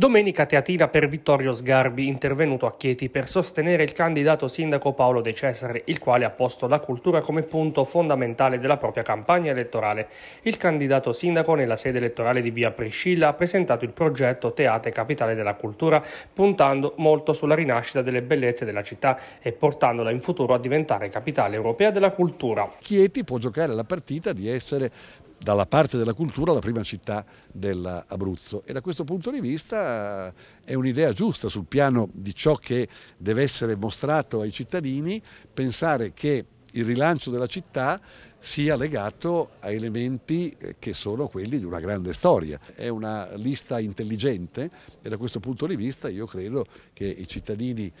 Domenica teatina per Vittorio Sgarbi, intervenuto a Chieti per sostenere il candidato sindaco Paolo De Cesare, il quale ha posto la cultura come punto fondamentale della propria campagna elettorale. Il candidato sindaco nella sede elettorale di Via Priscilla ha presentato il progetto Teate Capitale della Cultura, puntando molto sulla rinascita delle bellezze della città e portandola in futuro a diventare capitale europea della cultura. Chieti può giocare la partita di essere dalla parte della cultura la prima città dell'Abruzzo e da questo punto di vista è un'idea giusta sul piano di ciò che deve essere mostrato ai cittadini, pensare che il rilancio della città sia legato a elementi eh, che sono quelli di una grande storia. È una lista intelligente e da questo punto di vista io credo che i cittadini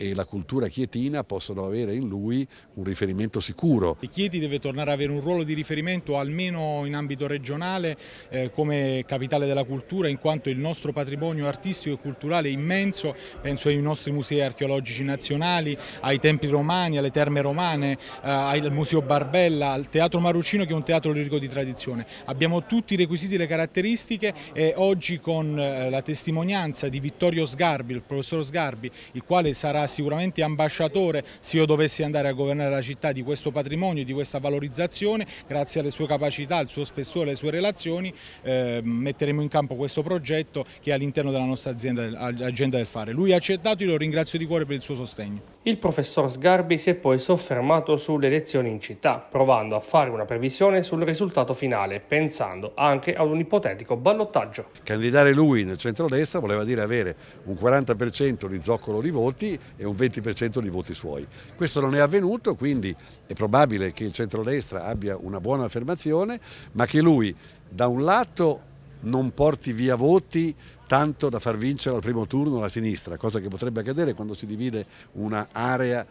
e la cultura chietina possono avere in lui un riferimento sicuro. Chieti deve tornare ad avere un ruolo di riferimento almeno in ambito regionale eh, come capitale della cultura in quanto il nostro patrimonio artistico e culturale è immenso, penso ai nostri musei archeologici nazionali, ai templi romani, alle terme romane, eh, al Museo Barbella, al Teatro Maruccino che è un teatro lirico di tradizione. Abbiamo tutti i requisiti e le caratteristiche e oggi con eh, la testimonianza di Vittorio Sgarbi, il professor Sgarbi, il quale sarà sicuramente ambasciatore se io dovessi andare a governare la città di questo patrimonio, di questa valorizzazione, grazie alle sue capacità, al suo spessore, alle sue relazioni eh, metteremo in campo questo progetto che è all'interno della nostra azienda, agenda del fare. Lui ha accettato e lo ringrazio di cuore per il suo sostegno. Il professor Sgarbi si è poi soffermato sulle elezioni in città, provando a fare una previsione sul risultato finale, pensando anche ad un ipotetico ballottaggio. Candidare lui nel centro-destra voleva dire avere un 40% di zoccolo di voti e un 20% di voti suoi. Questo non è avvenuto, quindi è probabile che il centrodestra abbia una buona affermazione, ma che lui da un lato non porti via voti tanto da far vincere al primo turno la sinistra, cosa che potrebbe accadere quando si divide un'area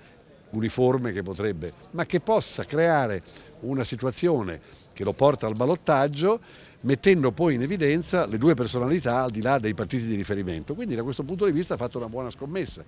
uniforme che potrebbe, ma che possa creare una situazione che lo porta al ballottaggio mettendo poi in evidenza le due personalità al di là dei partiti di riferimento. Quindi da questo punto di vista ha fatto una buona scommessa.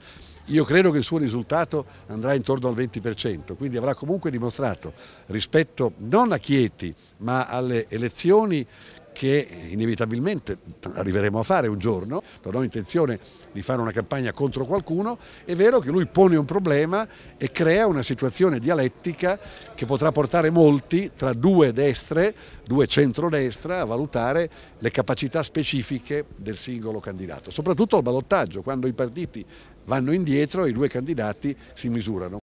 Io credo che il suo risultato andrà intorno al 20%, quindi avrà comunque dimostrato rispetto non a Chieti ma alle elezioni che inevitabilmente arriveremo a fare un giorno, non ho intenzione di fare una campagna contro qualcuno, è vero che lui pone un problema e crea una situazione dialettica che potrà portare molti tra due destre, due centrodestra a valutare le capacità specifiche del singolo candidato, soprattutto al ballottaggio, quando i partiti vanno indietro e i due candidati si misurano.